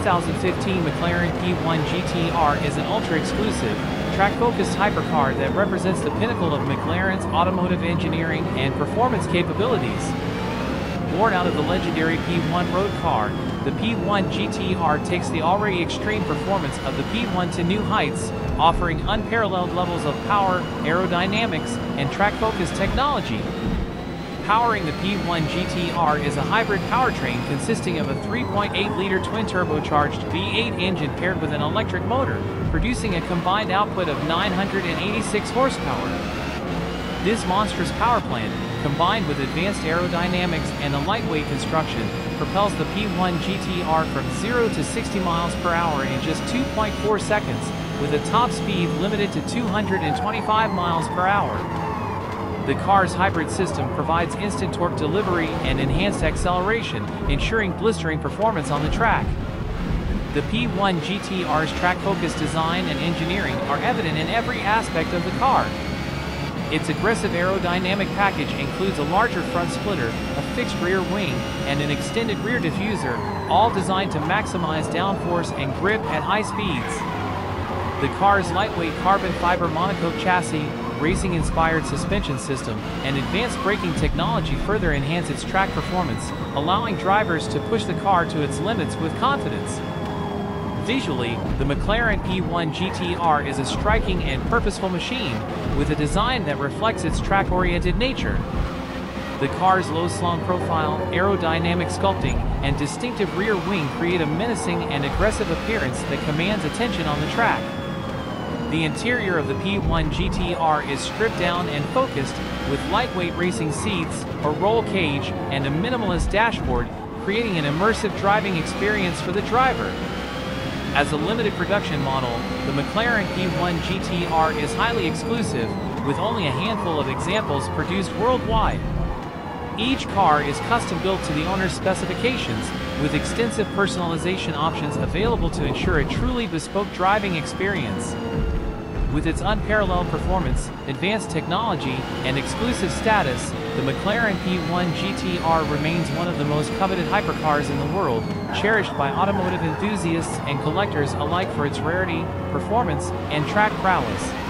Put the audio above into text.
2015 McLaren P1 GTR is an ultra-exclusive, track-focused hypercar that represents the pinnacle of McLaren's automotive engineering and performance capabilities. Born out of the legendary P1 road car, the P1 GTR takes the already extreme performance of the P1 to new heights, offering unparalleled levels of power, aerodynamics, and track-focused technology. Powering the P1 GTR is a hybrid powertrain consisting of a 3.8-liter twin-turbocharged V8 engine paired with an electric motor, producing a combined output of 986 horsepower. This monstrous power plant, combined with advanced aerodynamics and a lightweight construction, propels the P1 GTR from 0 to 60 miles per hour in just 2.4 seconds, with a top speed limited to 225 miles per hour. The car's hybrid system provides instant torque delivery and enhanced acceleration, ensuring blistering performance on the track. The P1 GTR's track-focused design and engineering are evident in every aspect of the car. Its aggressive aerodynamic package includes a larger front splitter, a fixed rear wing, and an extended rear diffuser, all designed to maximize downforce and grip at high speeds. The car's lightweight carbon fiber monocoque chassis, racing-inspired suspension system, and advanced braking technology further enhance its track performance, allowing drivers to push the car to its limits with confidence. Visually, the McLaren P1 GTR is a striking and purposeful machine, with a design that reflects its track-oriented nature. The car's low slung profile, aerodynamic sculpting, and distinctive rear wing create a menacing and aggressive appearance that commands attention on the track. The interior of the P1 GTR is stripped down and focused, with lightweight racing seats, a roll cage, and a minimalist dashboard, creating an immersive driving experience for the driver. As a limited production model, the McLaren P1 GTR is highly exclusive, with only a handful of examples produced worldwide. Each car is custom built to the owner's specifications, with extensive personalization options available to ensure a truly bespoke driving experience. With its unparalleled performance, advanced technology, and exclusive status, the McLaren P1 GTR remains one of the most coveted hypercars in the world, cherished by automotive enthusiasts and collectors alike for its rarity, performance, and track prowess.